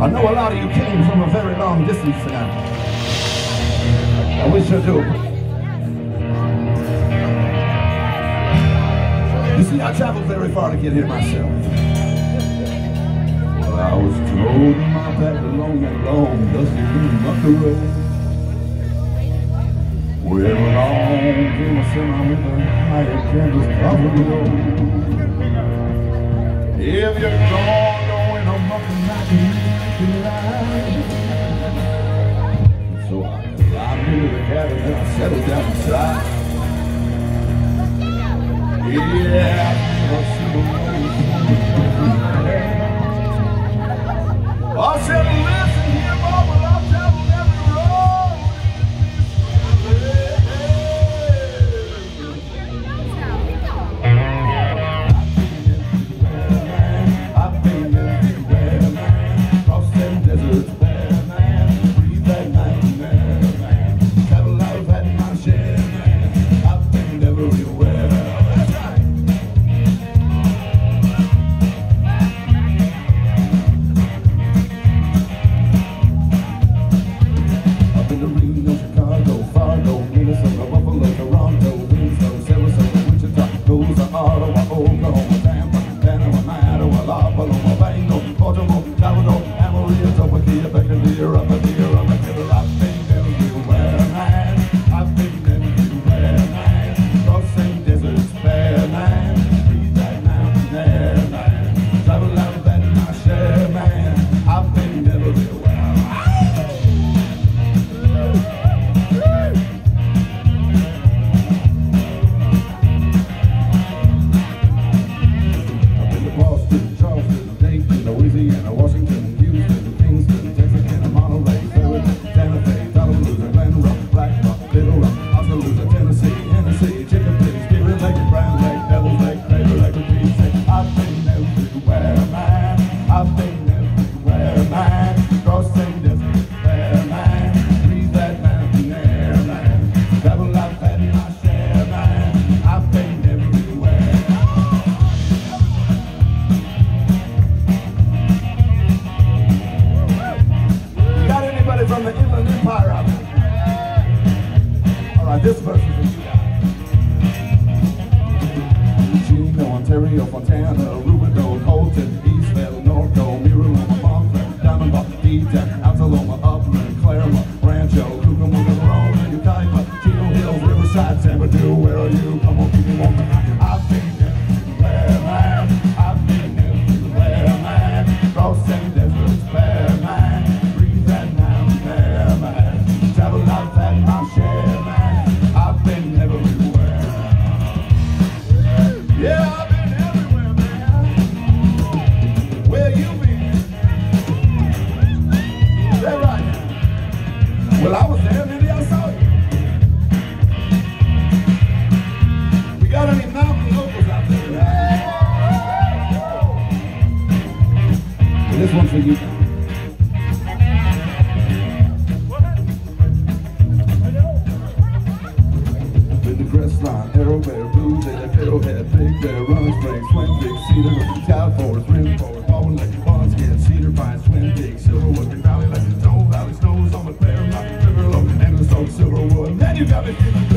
I know a lot of you came from a very long distance tonight. I wish I do. You see, I traveled very far to get here myself. Well, I was drove my back along that long, dusty mucky road. Well, along came a semi with a higher canvas probably low. If you're gone, go in a mucky night, So I climbed into the cabin and I settled down inside. Yeah, Ontario, Fontana, Rubidoux, Colton, Eastvale, Norco, Miraloma, Montclair, Diamond Bar, D-Town, One's for you. Been the Crestline, Arrowhead, Blue Day, Fiddlehead, Big Bear, Running Spring, Swim Big, Cedar, Town Forest, Rim Forest, Baldwin Lake, Bondskin, Cedar Pine, Swim Big, Silverwood, Valley Stone Valley, Snows on the Bear Mountain, River Low, and the Silverwood. Man, you got me feeling